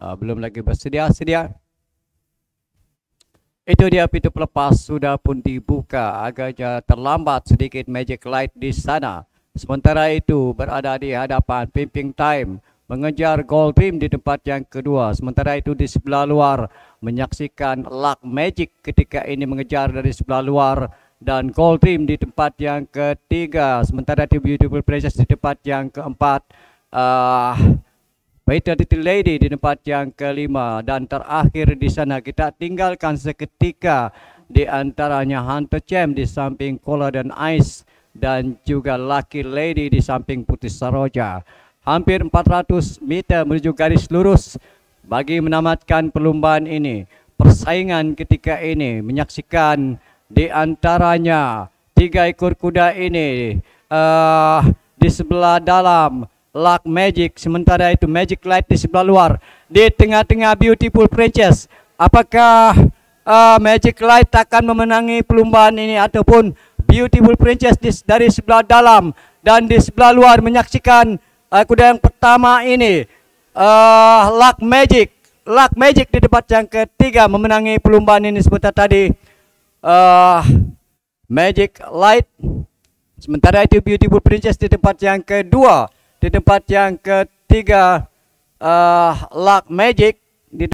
uh, belum lagi bersedia sedia. Itu dia pintu pelepas sudah pun dibuka. Agaknya terlambat sedikit magic light di sana. Sementara itu berada di hadapan pimping time mengejar gold team di tempat yang kedua. Sementara itu di sebelah luar menyaksikan luck magic ketika ini mengejar dari sebelah luar. Dan gold team di tempat yang ketiga. Sementara itu beautiful princess di tempat yang keempat. Uh, Peter Little Lady di tempat yang kelima dan terakhir di sana kita tinggalkan seketika di antaranya Hunter Champ di samping Cola dan Ice dan juga Lucky Lady di samping Putih Saroja. Hampir 400 meter menuju garis lurus bagi menamatkan perlombaan ini. Persaingan ketika ini menyaksikan di antaranya tiga ekor kuda ini uh, di sebelah dalam Luck Magic sementara itu Magic Light di sebelah luar. Di tengah-tengah Beautiful Princess apakah uh, Magic Light akan memenangi perlombaan ini ataupun Beautiful Princess di, dari sebelah dalam dan di sebelah luar menyaksikan uh, kuda yang pertama ini uh, Luck Magic. Luck Magic di tempat yang ketiga memenangi perlombaan ini sebentar tadi uh, Magic Light. Sementara itu Beautiful Princess di tempat yang kedua di tempat yang ketiga uh, Luck Magic